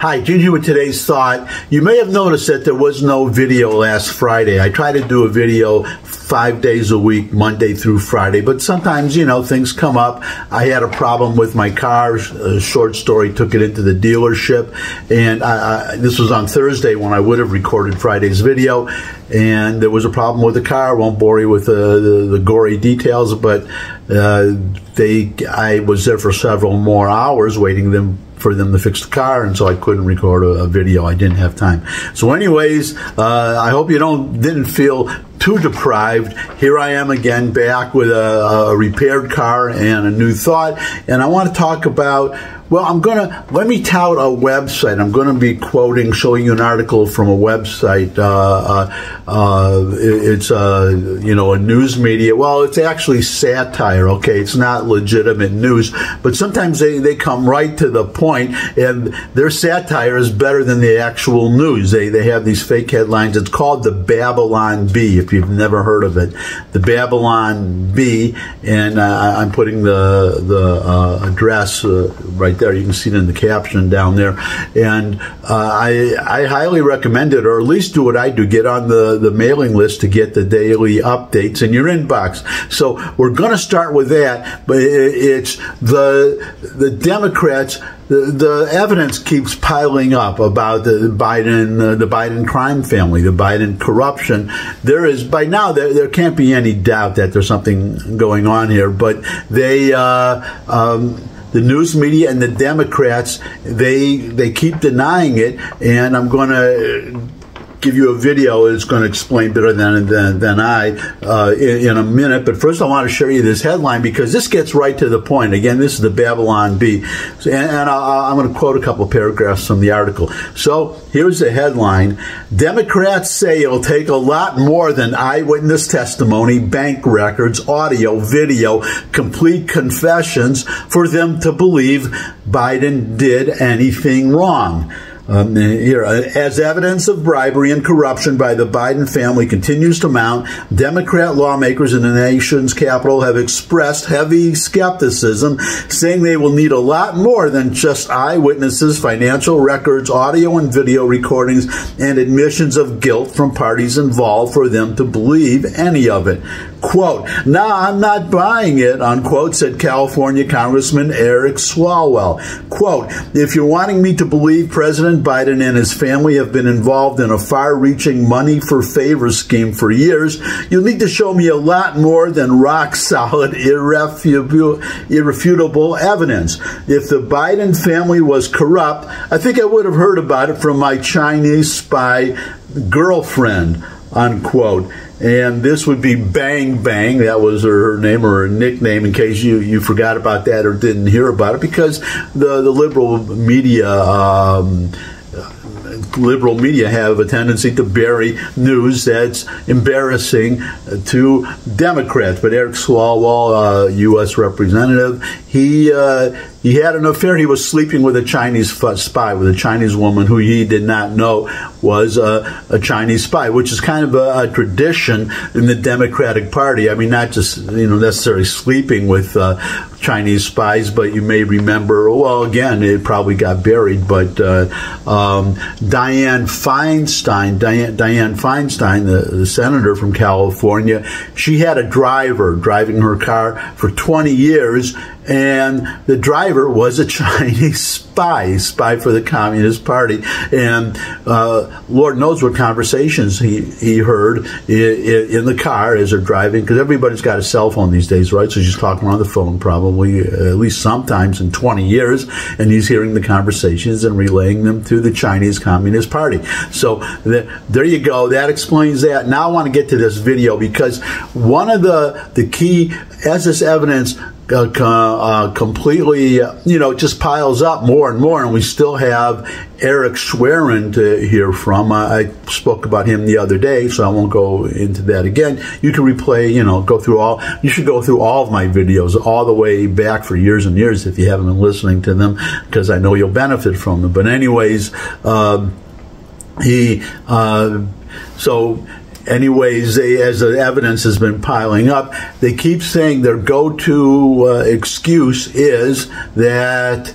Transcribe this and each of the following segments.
Hi, Gene with today's thought. You may have noticed that there was no video last Friday. I try to do a video five days a week, Monday through Friday, but sometimes, you know, things come up. I had a problem with my car. A short story took it into the dealership, and I, I, this was on Thursday when I would have recorded Friday's video, and there was a problem with the car. I won't bore you with the, the, the gory details, but uh, they I was there for several more hours waiting them for them to fix the car, and so I couldn't record a, a video. I didn't have time. So, anyways, uh, I hope you don't didn't feel too deprived. Here I am again, back with a, a repaired car and a new thought, and I want to talk about well, I'm going to let me tout a website. I'm going to be quoting, showing you an article from a website. Uh, uh, uh, it's a you know a news media. Well, it's actually satire. Okay, it's not legitimate news, but sometimes they, they come right to the point, and their satire is better than the actual news. They they have these fake headlines. It's called the Babylon Bee. If you've never heard of it, the Babylon Bee, and uh, I'm putting the the uh, address uh, right there. You can see it in the caption down there. And uh, I, I highly recommend it, or at least do what I do get on the, the mailing list to get the daily updates in your inbox. So we're going to start with that, but it's the, the Democrats the, evidence keeps piling up about the Biden, uh, the Biden crime family, the Biden corruption. There is by now there, there can't be any doubt that there's something going on here, but they. Uh, um, the news media and the Democrats they they keep denying it, and I'm going to give you a video that's going to explain better than than, than I uh, in, in, a minute. But first, I want to show you this headline because this gets right to the point. Again, this is the Babylon Bee, and, and I, am going to quote a couple of paragraphs from the article. So here's the headline: Democrats say it'll take a lot more than eyewitness testimony, bank records, audio, video, complete confessions for them to believe Biden did anything wrong. Um, here, uh, as evidence of bribery and corruption by the Biden family continues to mount, Democrat lawmakers in the nation's capital have expressed heavy skepticism, saying they will need a lot more than just eyewitnesses, financial records, audio and video recordings, and admissions of guilt from parties involved for them to believe any of it. Quote, nah, I'm not buying it, unquote, said California Congressman Eric Swalwell. Quote, if you're wanting me to believe President Biden and his family have been involved in a far reaching money for favor scheme for years, you'll need to show me a lot more than rock solid, irrefutable, irrefutable evidence. If the Biden family was corrupt, I think I would have heard about it from my Chinese spy girlfriend, unquote and this would be Fang Fang. That was her, name or her nickname, in case you, you forgot about that or didn't hear about it, because the the liberal media. Um, liberal media have a tendency to bury news that's embarrassing to Democrats. But Eric Swalwell, uh, U.S. representative, he uh, he had an affair. He was sleeping with a Chinese spy, with a Chinese woman who he did not know was a, a Chinese spy, which is kind of a, a, tradition in the Democratic Party. I mean, not just you know necessarily sleeping with uh, Chinese spies, but you may remember. Well, again, it probably got buried, but uh, um, Feinstein, Dianne Feinstein, the, the senator from California, she had a driver driving her car for 20 years and the driver was a Chinese spy, spy for the Communist Party, and uh, Lord knows what conversations he he heard in, in the car as they're driving, because everybody's got a cell phone these days, right? So she's talking on the phone probably at least sometimes in 20 years, and he's hearing the conversations and relaying them to the Chinese Communist Party. So the, there you go. That explains that. Now I want to get to this video because one of the the key as this evidence uh, uh, completely, you know, just piles up more and more, and we still have Eric Schwerin to hear from. I, I spoke about him the other day, so I won't go into that again. You can replay, you know, go through all. You should go through all of my videos all the way back for years and years if you haven't been listening to them, because I know you'll benefit from them. But anyways, uh, he so anyways, they, as the evidence has been piling up, they keep saying their go-to uh, excuse is that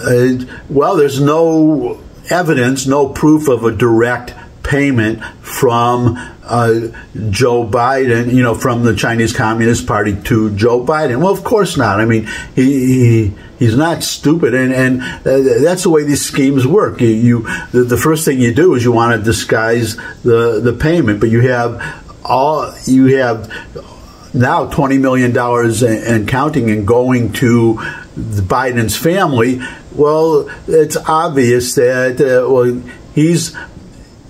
Uh, well, there's no evidence, no proof of a direct payment from uh, Joe Biden, you know, from the Chinese Communist Party to Joe Biden. Well, of course not. I mean, he, he he's not stupid, and and uh, that's the way these schemes work. You, you the, the, first thing you do is you want to disguise the the payment, but you have all you have now twenty million dollars and counting and going to the Biden's family. Well, it's obvious that uh, well he's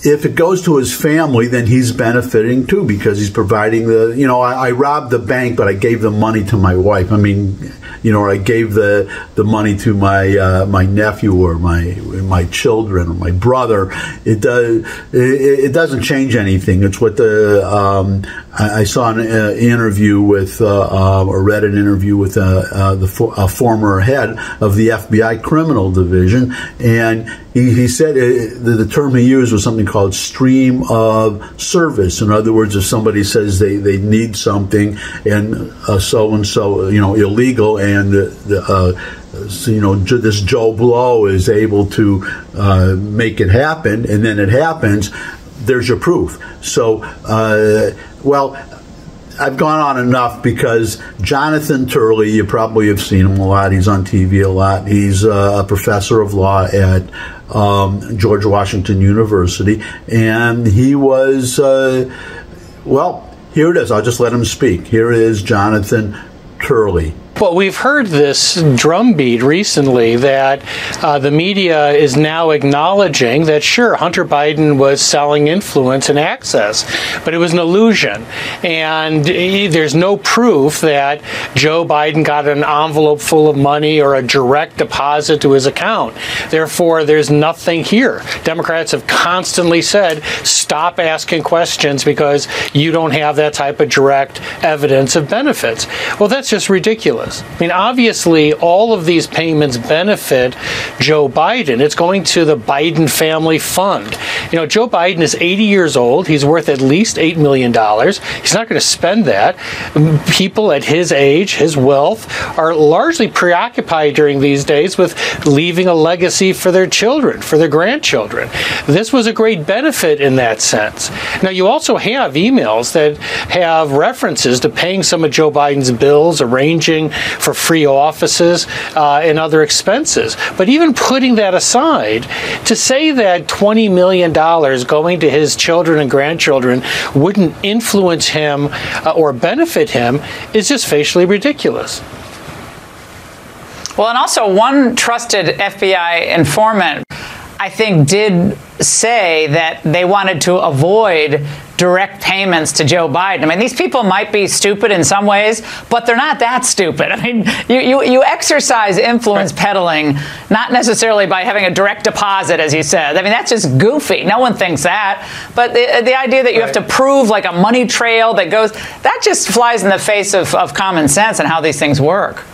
if it goes to his family, then he's benefiting too because he's providing the. You know, I, I, robbed the bank, but I gave the money to my wife. I mean, you know, I gave the the money to my uh, my nephew or my my children or my brother. It does it, it doesn't change anything. It's what the um, I, I, saw an uh, interview with uh, uh or read an interview with uh, uh, the for, former head of the FBI criminal division, and he, he said the, the term he used was something called stream of service. In other words, if somebody says they, they need something and so and so, you know, illegal, and the uh, so, you know this Joe Blow is able to uh, make it happen, and then it happens. There's your proof. So, uh, well, I've gone on enough because Jonathan Turley, you probably have seen him a lot. He's on TV a lot. He's uh, a professor of law at um, George Washington University, and he was, uh, well, here it is. I'll just let him speak. Here is Jonathan Turley. Well, we've heard this drumbeat recently that uh, the media is now acknowledging that sure, Hunter Biden was selling influence and access, but it was an illusion. And there's no proof that Joe Biden got an envelope full of money or a direct deposit to his account. Therefore, there's nothing here. Democrats have constantly said stop asking questions because you don't have that type of direct evidence of benefits. Well, that's just ridiculous. I mean, obviously, all of these payments benefit Joe Biden. It's going to the Biden Family Fund. You know, Joe Biden is 80 years old. He's worth at least $8 million. He's not going to spend that. People at his age, his wealth, are largely preoccupied during these days with leaving a legacy for their children, for their grandchildren. This was a great benefit in that sense. Now, you also have emails that have references to paying some of Joe Biden's bills, arranging for free offices uh, and other expenses. But even putting that aside, to say that $20 million going to his children and grandchildren wouldn't influence him uh, or benefit him is just facially ridiculous. Well, and also one trusted FBI informant, I think, did say that they wanted to avoid direct payments to Joe Biden. I mean, these people might be stupid in some ways, but they're not that stupid. I mean, you, you, you exercise influence right. peddling, not necessarily by having a direct deposit, as you said. I mean, that's just goofy. No one thinks that. But the, the idea that you right. have to prove like a money trail that goes, that just flies in the face of, of common sense and how these things work.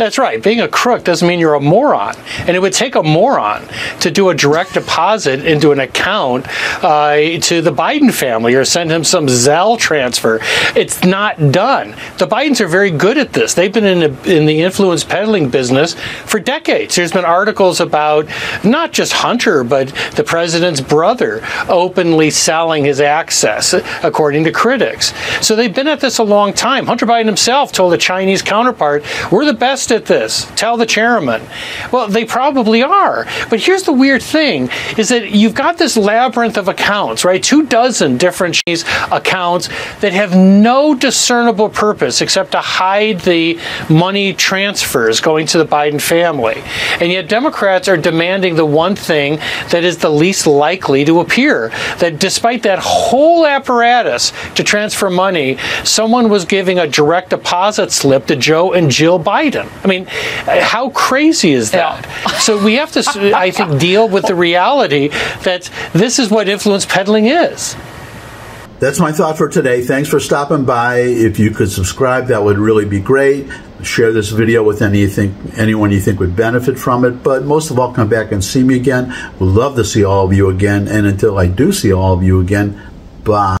That's right. Being a crook doesn't mean you're a moron. And it would take a moron to do a direct deposit into an account uh, to the Biden family or send him some Zelle transfer. It's not done. The Bidens are very good at this. They've been in, a, in the influence peddling business for decades. There's been articles about not just Hunter, but the president's brother openly selling his access, according to critics. So they've been at this a long time. Hunter Biden himself told a Chinese counterpart, We're the at this. Tell the chairman. Well, they probably are. But here's the weird thing is that you've got this labyrinth of accounts, right? Two dozen different accounts that have no discernible purpose except to hide the money transfers going to the Biden family. And yet Democrats are demanding the one thing that is the least likely to appear that despite that whole apparatus to transfer money, someone was giving a direct deposit slip to Joe and Jill Biden. I mean, how crazy is that? Yeah. so we have to, I think, deal with the reality that this is what influence peddling is. That's my thought for today. Thanks for stopping by. If you could subscribe, that would really be great. Share this video with any you think, anyone you think would benefit from it. But most of all, come back and see me again. We'd love to see all of you again. And until I do see all of you again, bye.